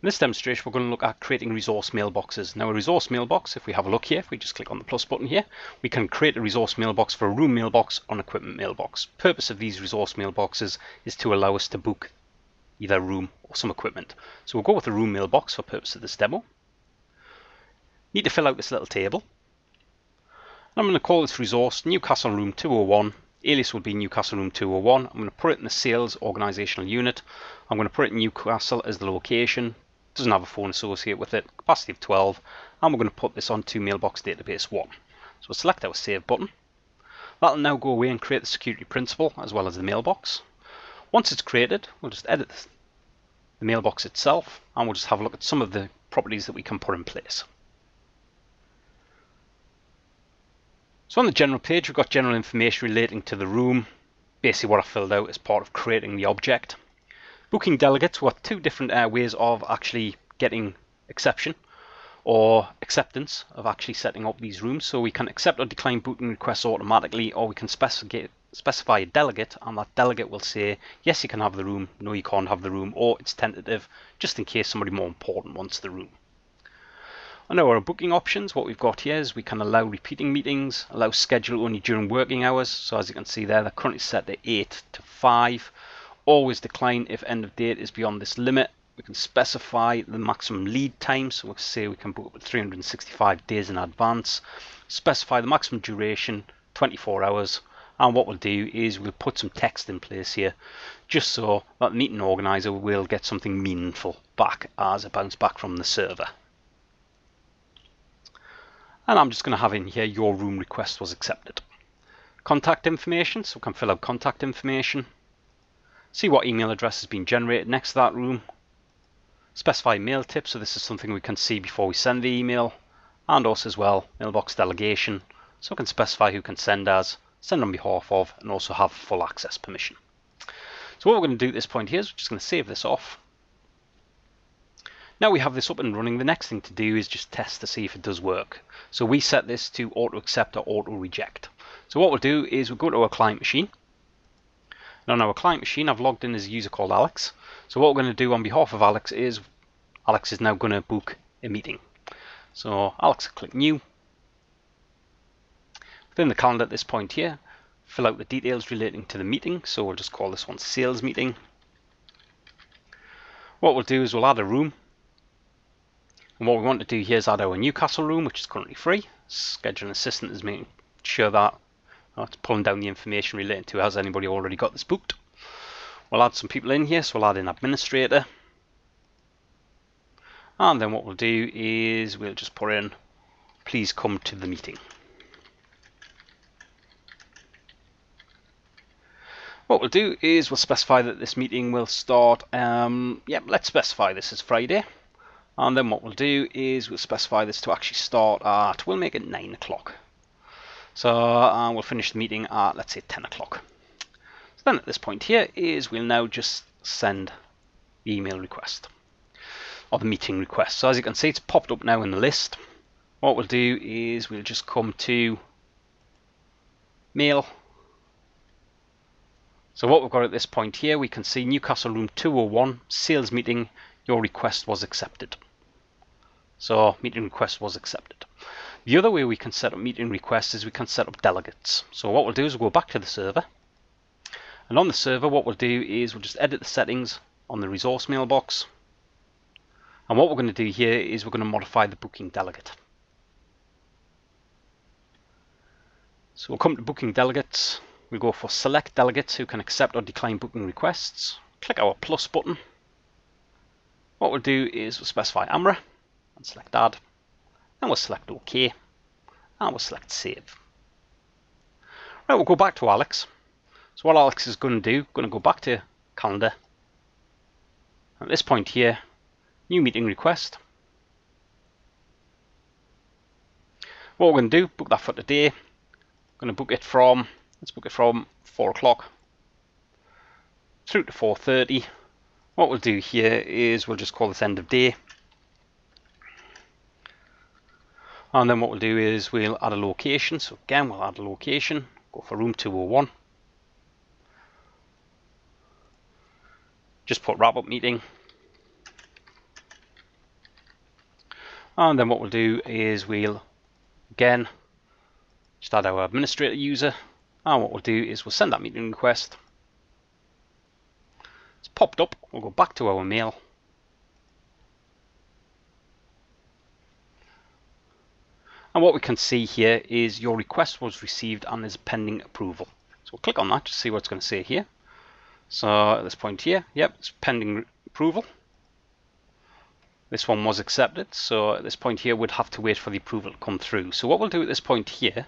In this demonstration, we're going to look at creating resource mailboxes. Now, a resource mailbox, if we have a look here, if we just click on the plus button here, we can create a resource mailbox for a room mailbox or an equipment mailbox. Purpose of these resource mailboxes is to allow us to book either room or some equipment. So we'll go with a room mailbox for purpose of this demo. Need to fill out this little table. I'm going to call this resource Newcastle Room 201 alias will be Newcastle Room 201. I'm going to put it in the sales organizational unit. I'm going to put it in Newcastle as the location doesn't have a phone associated with it, capacity of 12, and we're going to put this onto mailbox database 1. So we'll select our save button. That'll now go away and create the security principal as well as the mailbox. Once it's created, we'll just edit the mailbox itself and we'll just have a look at some of the properties that we can put in place. So on the general page, we've got general information relating to the room, basically what I filled out as part of creating the object. Booking delegates were two different uh, ways of actually getting exception or acceptance of actually setting up these rooms. So we can accept or decline booking requests automatically, or we can specify specify a delegate, and that delegate will say, yes, you can have the room, no, you can't have the room, or it's tentative, just in case somebody more important wants the room. On our booking options, what we've got here is we can allow repeating meetings, allow schedule only during working hours. So as you can see there, they're currently set to 8 to 5 always decline if end of date is beyond this limit. We can specify the maximum lead time, so we'll say we can book up 365 days in advance. Specify the maximum duration, 24 hours. And what we'll do is we'll put some text in place here, just so that the meeting organizer will get something meaningful back as a bounce back from the server. And I'm just going to have in here your room request was accepted. Contact information, so we can fill out contact information see what email address has been generated next to that room, specify mail tip, so this is something we can see before we send the email, and also as well mailbox delegation, so we can specify who can send as, send on behalf of, and also have full access permission. So what we're going to do at this point here is we're just going to save this off. Now we have this up and running, the next thing to do is just test to see if it does work. So we set this to auto accept or auto reject. So what we'll do is we'll go to our client machine, on our client machine, I've logged in as a user called Alex. So what we're going to do on behalf of Alex is, Alex is now going to book a meeting. So Alex, click New. Within the calendar at this point here, fill out the details relating to the meeting. So we'll just call this one Sales Meeting. What we'll do is we'll add a room. And what we want to do here is add our Newcastle room, which is currently free. Schedule assistant is making sure that it's pulling down the information relating to has anybody already got this booked. We'll add some people in here, so we'll add in administrator. And then what we'll do is we'll just put in, please come to the meeting. What we'll do is we'll specify that this meeting will start, um, yep, let's specify this is Friday. And then what we'll do is we'll specify this to actually start at, we'll make it 9 o'clock. So uh, we'll finish the meeting at, let's say, 10 o'clock. So then at this point here is we'll now just send the email request or the meeting request. So as you can see, it's popped up now in the list. What we'll do is we'll just come to mail. So what we've got at this point here, we can see Newcastle Room 201, sales meeting, your request was accepted. So meeting request was accepted. The other way we can set up meeting requests is we can set up delegates. So what we'll do is we'll go back to the server. And on the server, what we'll do is we'll just edit the settings on the resource mailbox. And what we're going to do here is we're going to modify the booking delegate. So we'll come to booking delegates. We'll go for select delegates who can accept or decline booking requests. Click our plus button. What we'll do is we'll specify AMRA and select add and we'll select OK and we'll select save. Right, we'll go back to Alex. So what Alex is going to do, going to go back to calendar. At this point here, new meeting request. What we're going to do, book that for today. going to book it from, let's book it from 4 o'clock through to 4.30. What we'll do here is we'll just call this end of day and then what we'll do is we'll add a location so again we'll add a location go for room 201 just put wrap up meeting And then what we'll do is we'll, again, just add our administrator user. And what we'll do is we'll send that meeting request. It's popped up. We'll go back to our mail. And what we can see here is your request was received and is pending approval. So we'll click on that to see what it's going to say here. So at this point here, yep, it's pending approval. This one was accepted, so at this point here we'd have to wait for the approval to come through. So what we'll do at this point here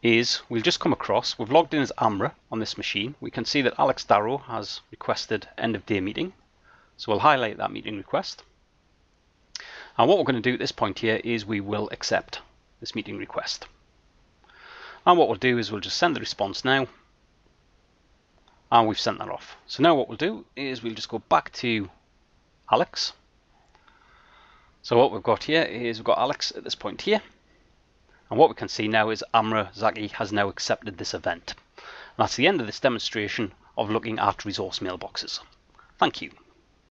is we'll just come across, we've logged in as Amra on this machine. We can see that Alex Darrow has requested end of day meeting. So we'll highlight that meeting request. And what we're going to do at this point here is we will accept this meeting request. And what we'll do is we'll just send the response now. And we've sent that off. So now what we'll do is we'll just go back to Alex. So what we've got here is we've got Alex at this point here. And what we can see now is Amra Zaki has now accepted this event. And that's the end of this demonstration of looking at resource mailboxes. Thank you.